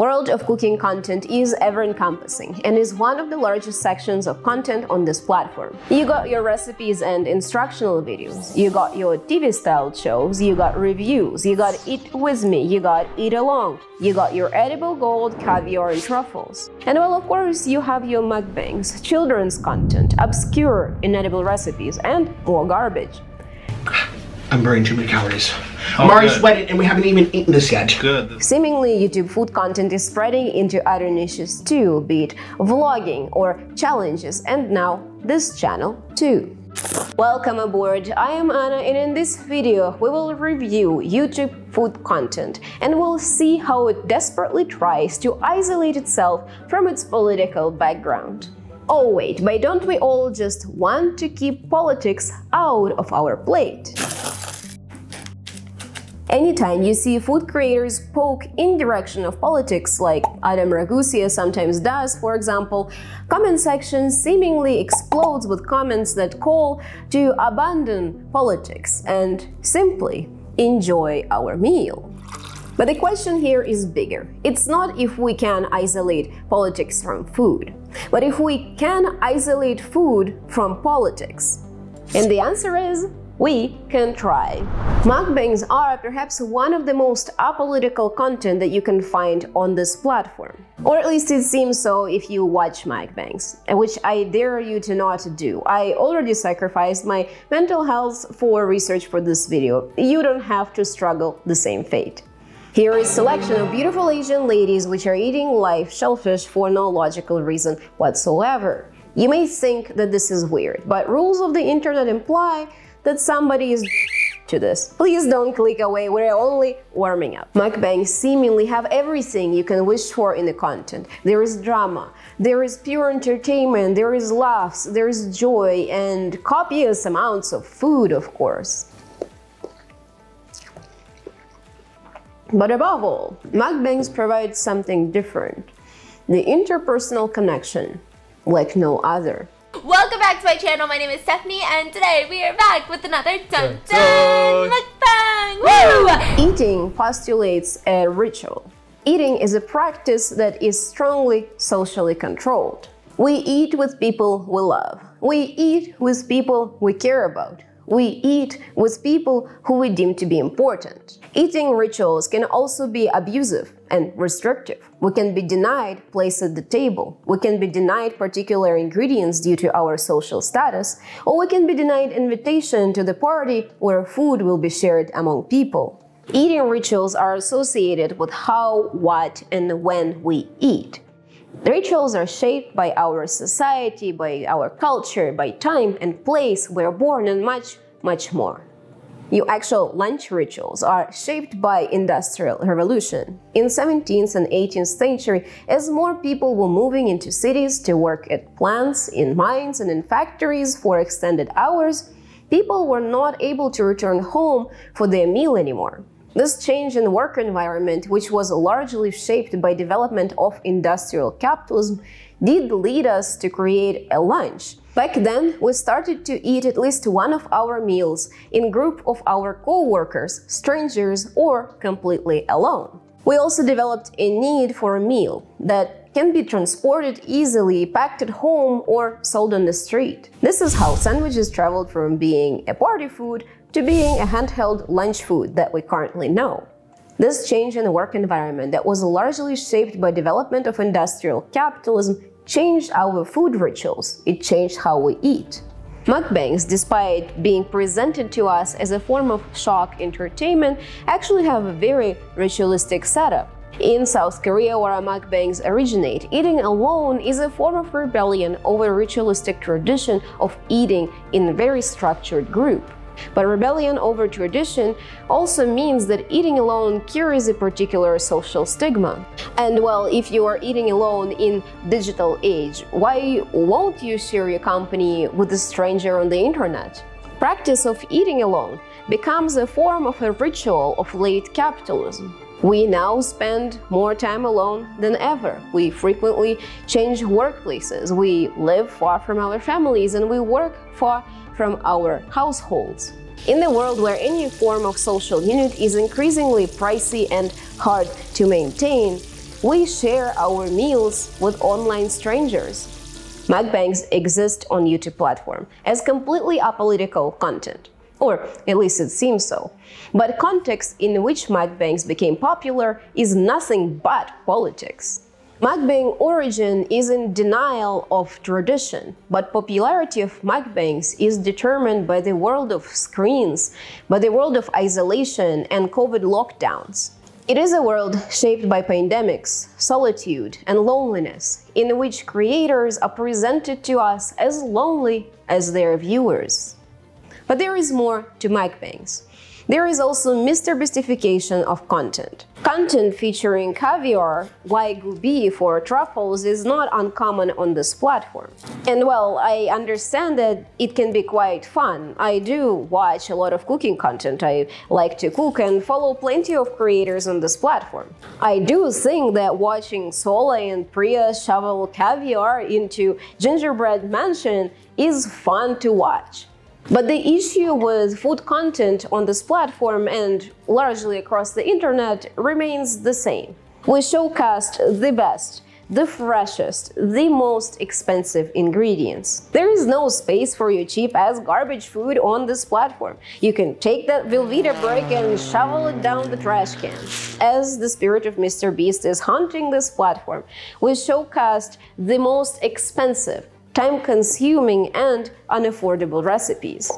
World of Cooking content is ever-encompassing and is one of the largest sections of content on this platform. You got your recipes and instructional videos, you got your TV-style shows, you got reviews, you got Eat With Me, you got Eat Along, you got your edible gold, caviar and truffles. And well, of course, you have your mukbangs, children's content, obscure inedible recipes, and more garbage. I'm burning too many calories. Oh, I'm already good. sweating and we haven't even eaten this yet. Good. Seemingly, YouTube food content is spreading into other niches too, be it vlogging or challenges, and now this channel too. Welcome aboard, I am Anna and in this video we will review YouTube food content and we'll see how it desperately tries to isolate itself from its political background. Oh wait, but don't we all just want to keep politics out of our plate? Anytime you see food creators poke in direction of politics, like Adam Ragusea sometimes does, for example, comment section seemingly explodes with comments that call to abandon politics and simply enjoy our meal. But the question here is bigger. It's not if we can isolate politics from food, but if we can isolate food from politics. And the answer is we can try. Mukbangs are perhaps one of the most apolitical content that you can find on this platform. Or at least it seems so if you watch mukbangs, which I dare you to not do. I already sacrificed my mental health for research for this video. You don't have to struggle the same fate. Here is selection of beautiful Asian ladies which are eating live shellfish for no logical reason whatsoever. You may think that this is weird, but rules of the internet imply that somebody is to this. Please don't click away, we're only warming up. Mukbangs seemingly have everything you can wish for in the content. There is drama, there is pure entertainment, there is laughs, there is joy, and copious amounts of food, of course. But above all, mukbangs provide something different the interpersonal connection, like no other. Welcome back to my channel. My name is Stephanie, and today we are back with another dun Dun, dun dun. mukbang. Woo! Eating postulates a ritual. Eating is a practice that is strongly socially controlled. We eat with people we love. We eat with people we care about. We eat with people who we deem to be important. Eating rituals can also be abusive and restrictive. We can be denied place at the table. We can be denied particular ingredients due to our social status, or we can be denied invitation to the party where food will be shared among people. Eating rituals are associated with how, what, and when we eat. Rituals are shaped by our society, by our culture, by time and place we're born, and much, much more. Your actual lunch rituals are shaped by industrial revolution. In 17th and 18th century, as more people were moving into cities to work at plants, in mines, and in factories for extended hours, people were not able to return home for their meal anymore. This change in work environment, which was largely shaped by development of industrial capitalism, did lead us to create a lunch. Back then, we started to eat at least one of our meals in group of our co-workers, strangers, or completely alone. We also developed a need for a meal that can be transported easily, packed at home, or sold on the street. This is how sandwiches traveled from being a party food to being a handheld lunch food that we currently know. This change in the work environment that was largely shaped by development of industrial capitalism changed our food rituals. It changed how we eat. Mukbangs, despite being presented to us as a form of shock entertainment, actually have a very ritualistic setup. In South Korea, where mukbangs originate, eating alone is a form of rebellion over ritualistic tradition of eating in a very structured group. But rebellion over tradition also means that eating alone carries a particular social stigma. And well, if you are eating alone in digital age, why won't you share your company with a stranger on the internet? Practice of eating alone becomes a form of a ritual of late capitalism. We now spend more time alone than ever. We frequently change workplaces. We live far from our families and we work far from our households. In the world where any form of social unit is increasingly pricey and hard to maintain, we share our meals with online strangers. Mukbangs exist on YouTube platform as completely apolitical content. Or at least it seems so. But the context in which mukbangs became popular is nothing but politics. Mukbang origin is in denial of tradition, but popularity of mukbangs is determined by the world of screens, by the world of isolation and COVID lockdowns. It is a world shaped by pandemics, solitude, and loneliness, in which creators are presented to us as lonely as their viewers. But there is more to mukbangs. There is also Mr. Beastification of content. Content featuring caviar, wagyu beef, or truffles is not uncommon on this platform. And well, I understand that it can be quite fun. I do watch a lot of cooking content. I like to cook and follow plenty of creators on this platform. I do think that watching Sola and Priya shovel caviar into gingerbread mansion is fun to watch. But the issue with food content on this platform and largely across the internet remains the same. We showcast the best, the freshest, the most expensive ingredients. There is no space for your cheap ass garbage food on this platform. You can take that Velveeta brick and shovel it down the trash can. As the spirit of Mr. Beast is haunting this platform, we showcast the most expensive, time-consuming and unaffordable recipes.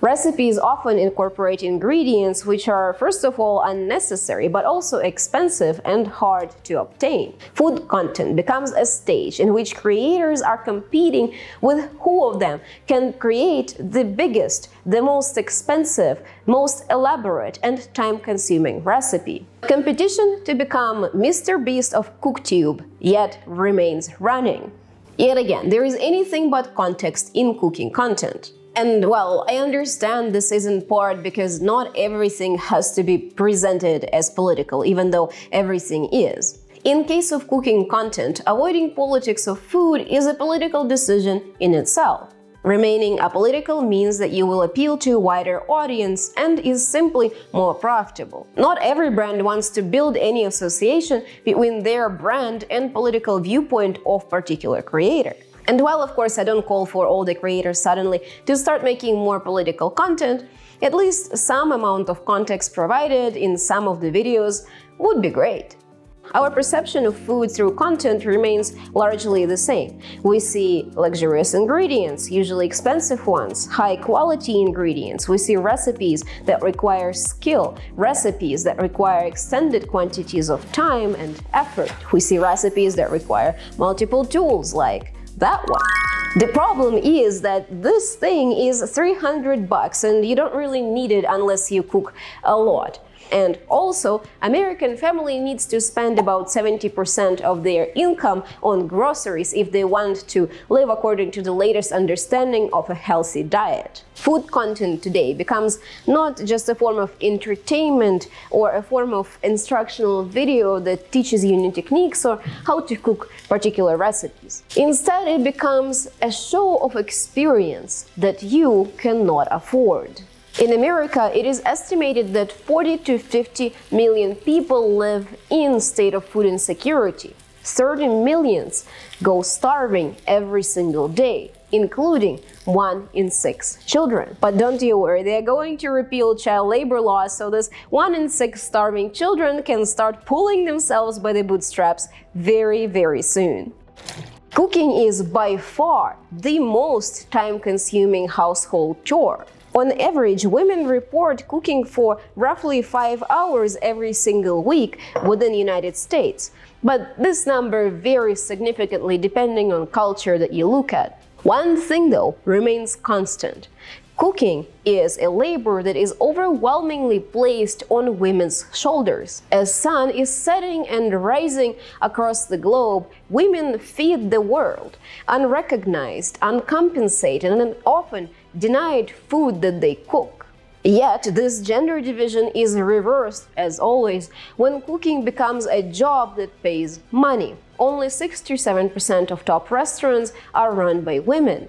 Recipes often incorporate ingredients which are, first of all, unnecessary, but also expensive and hard to obtain. Food content becomes a stage in which creators are competing with who of them can create the biggest, the most expensive, most elaborate, and time-consuming recipe. Competition to become Mr. Beast of CookTube yet remains running. Yet again, there is anything but context in cooking content. And well, I understand this is in part because not everything has to be presented as political, even though everything is. In case of cooking content, avoiding politics of food is a political decision in itself. Remaining apolitical means that you will appeal to a wider audience and is simply more profitable. Not every brand wants to build any association between their brand and political viewpoint of particular creator. And while of course I don't call for all the creators suddenly to start making more political content, at least some amount of context provided in some of the videos would be great. Our perception of food through content remains largely the same. We see luxurious ingredients, usually expensive ones, high quality ingredients. We see recipes that require skill, recipes that require extended quantities of time and effort. We see recipes that require multiple tools like that one. The problem is that this thing is 300 bucks and you don't really need it unless you cook a lot. And also, American family needs to spend about 70% of their income on groceries if they want to live according to the latest understanding of a healthy diet. Food content today becomes not just a form of entertainment or a form of instructional video that teaches you new techniques or how to cook particular recipes. Instead, it becomes a show of experience that you cannot afford. In America, it is estimated that 40 to 50 million people live in state of food insecurity. 30 millions go starving every single day, including one in six children. But don't you worry, they are going to repeal child labor laws so this one in six starving children can start pulling themselves by the bootstraps very, very soon. Cooking is by far the most time-consuming household chore. On average, women report cooking for roughly 5 hours every single week within the United States. But this number varies significantly depending on culture that you look at. One thing though remains constant. Cooking is a labor that is overwhelmingly placed on women's shoulders. As sun is setting and rising across the globe, women feed the world, unrecognized, uncompensated, and often denied food that they cook. Yet, this gender division is reversed, as always, when cooking becomes a job that pays money. Only 67% of top restaurants are run by women.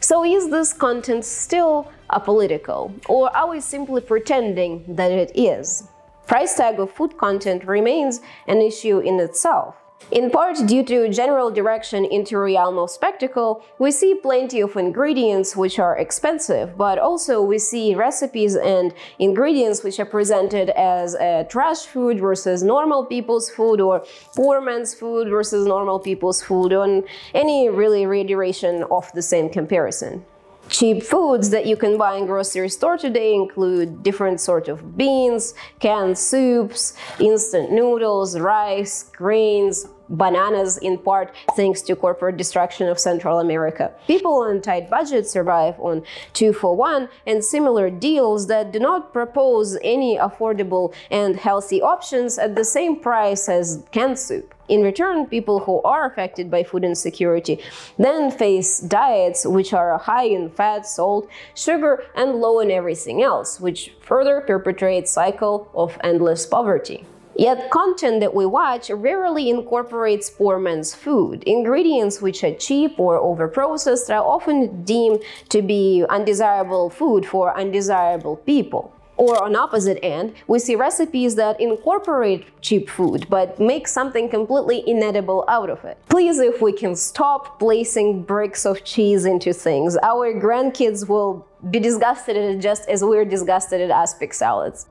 So is this content still apolitical, or are we simply pretending that it is? Price tag of food content remains an issue in itself. In part due to general direction into realm of spectacle, we see plenty of ingredients which are expensive, but also we see recipes and ingredients which are presented as a trash food versus normal people's food or poor man's food versus normal people's food on any really reiteration of the same comparison. Cheap foods that you can buy in grocery store today include different sort of beans, canned soups, instant noodles, rice, grains, bananas in part thanks to corporate destruction of Central America. People on tight budgets survive on 2 for 1 and similar deals that do not propose any affordable and healthy options at the same price as canned soup. In return, people who are affected by food insecurity then face diets which are high in fat, salt, sugar, and low in everything else, which further perpetuates cycle of endless poverty. Yet content that we watch rarely incorporates poor man's food. Ingredients which are cheap or overprocessed are often deemed to be undesirable food for undesirable people. Or on opposite end, we see recipes that incorporate cheap food but make something completely inedible out of it. Please, if we can stop placing bricks of cheese into things, our grandkids will be disgusted at it just as we're disgusted at aspic salads.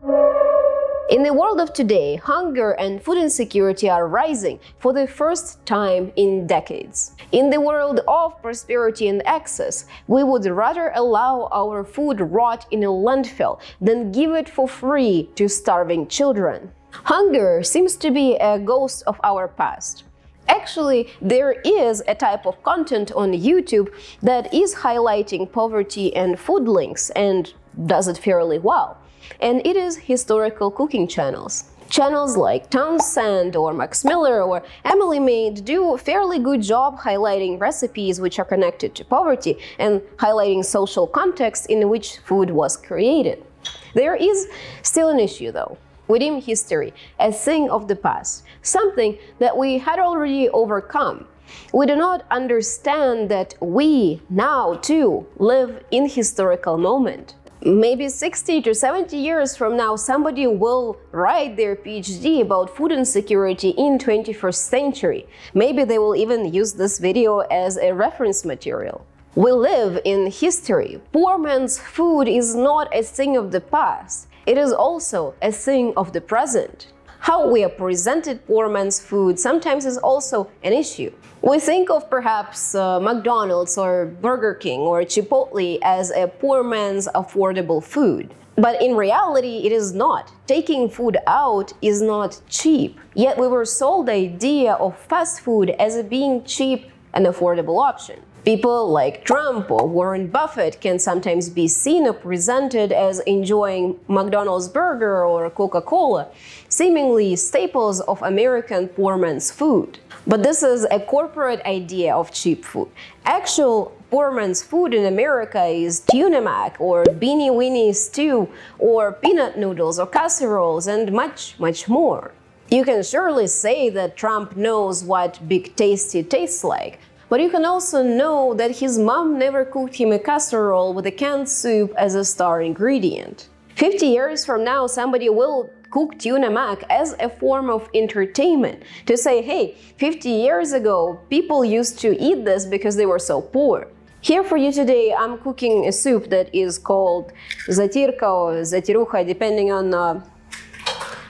In the world of today, hunger and food insecurity are rising for the first time in decades. In the world of prosperity and access, we would rather allow our food rot in a landfill than give it for free to starving children. Hunger seems to be a ghost of our past. Actually, there is a type of content on YouTube that is highlighting poverty and food links and does it fairly well and it is historical cooking channels. Channels like Townsend or Max Miller or Emmymade do a fairly good job highlighting recipes which are connected to poverty and highlighting social context in which food was created. There is still an issue though. Within history, a thing of the past, something that we had already overcome. We do not understand that we now too live in historical moment maybe 60 to 70 years from now, somebody will write their PhD about food insecurity in 21st century. Maybe they will even use this video as a reference material. We live in history. Poor man's food is not a thing of the past. It is also a thing of the present. How we are presented poor man's food sometimes is also an issue. We think of perhaps uh, McDonald's or Burger King or Chipotle as a poor man's affordable food. But in reality, it is not. Taking food out is not cheap. Yet we were sold the idea of fast food as a being cheap and affordable option. People like Trump or Warren Buffett can sometimes be seen or presented as enjoying McDonald's burger or Coca-Cola, seemingly staples of American poor man's food. But this is a corporate idea of cheap food. Actual poor man's food in America is tuna mac or beanie weenie stew or peanut noodles or casseroles and much, much more. You can surely say that Trump knows what big tasty tastes like, but you can also know that his mom never cooked him a casserole with a canned soup as a star ingredient. 50 years from now, somebody will cook tuna mac as a form of entertainment to say, hey, 50 years ago, people used to eat this because they were so poor. Here for you today, I'm cooking a soup that is called zatirka or zatirucha, depending on the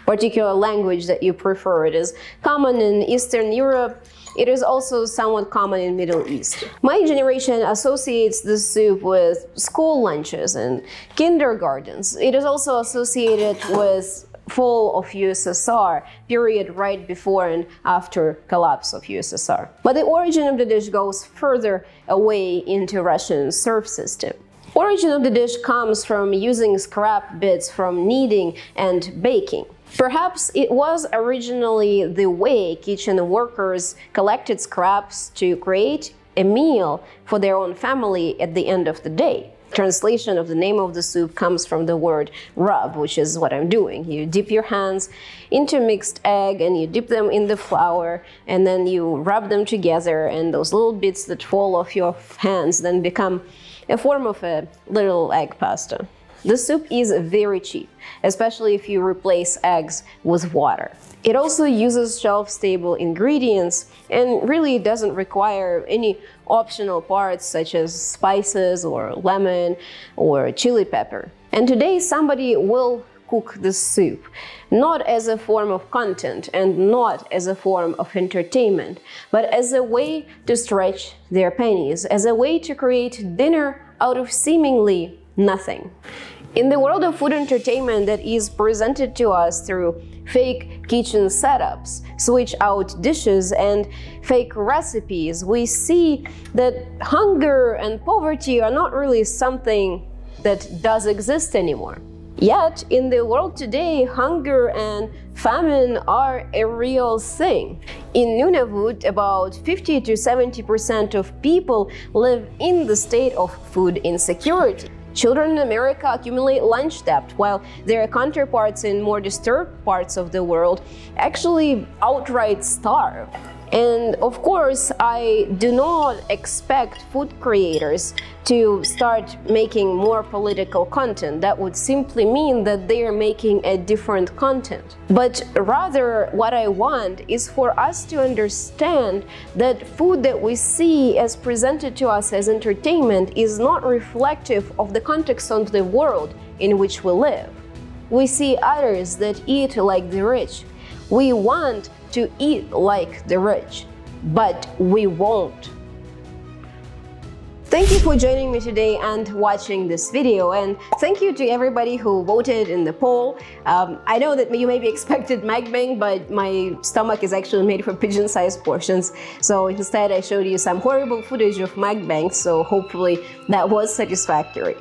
particular language that you prefer. It is common in Eastern Europe. It is also somewhat common in Middle East. My generation associates this soup with school lunches and kindergartens. It is also associated with fall of USSR, period right before and after collapse of USSR. But the origin of the dish goes further away into Russian serf system. Origin of the dish comes from using scrap bits from kneading and baking. Perhaps it was originally the way kitchen workers collected scraps to create a meal for their own family at the end of the day translation of the name of the soup comes from the word rub, which is what I'm doing. You dip your hands into mixed egg and you dip them in the flour and then you rub them together and those little bits that fall off your hands then become a form of a little egg pasta. The soup is very cheap, especially if you replace eggs with water. It also uses shelf-stable ingredients and really doesn't require any optional parts such as spices or lemon or chili pepper. And today somebody will cook the soup, not as a form of content and not as a form of entertainment, but as a way to stretch their pennies, as a way to create dinner out of seemingly nothing. In the world of food entertainment that is presented to us through fake kitchen setups, switch out dishes, and fake recipes, we see that hunger and poverty are not really something that does exist anymore. Yet, in the world today, hunger and famine are a real thing. In Nunavut, about 50 to 70% of people live in the state of food insecurity. Children in America accumulate lunch debt, while their counterparts in more disturbed parts of the world actually outright starve. And of course, I do not expect food creators to start making more political content. That would simply mean that they are making a different content. But rather, what I want is for us to understand that food that we see as presented to us as entertainment is not reflective of the context of the world in which we live. We see others that eat like the rich. We want to eat like the rich, but we won't. Thank you for joining me today and watching this video and thank you to everybody who voted in the poll. Um, I know that you maybe expected mukbang but my stomach is actually made for pigeon-sized portions so instead I showed you some horrible footage of mukbang so hopefully that was satisfactory.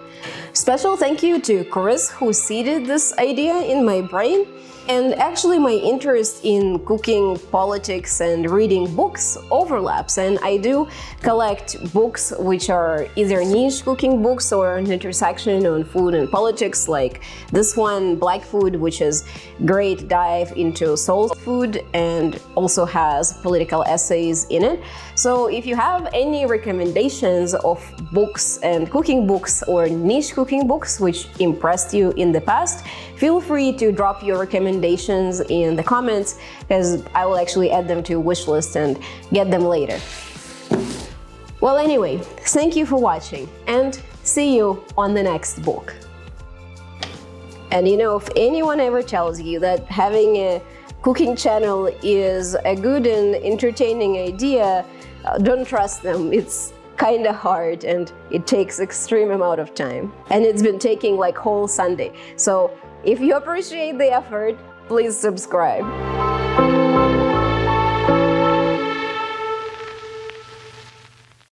Special thank you to Chris who seeded this idea in my brain and actually my interest in cooking, politics and reading books overlaps and I do collect books which are either niche cooking books or an intersection on food and politics like this one, Black Food, which is great dive into soul food and also has political essays in it. So if you have any recommendations of books and cooking books or niche cooking books which impressed you in the past, feel free to drop your recommendations in the comments because I will actually add them to wishlist and get them later. Well anyway, thank you for watching and see you on the next book. And you know, if anyone ever tells you that having a cooking channel is a good and entertaining idea, uh, don't trust them. It's kind of hard and it takes extreme amount of time. And it's been taking like whole Sunday. So if you appreciate the effort, please subscribe.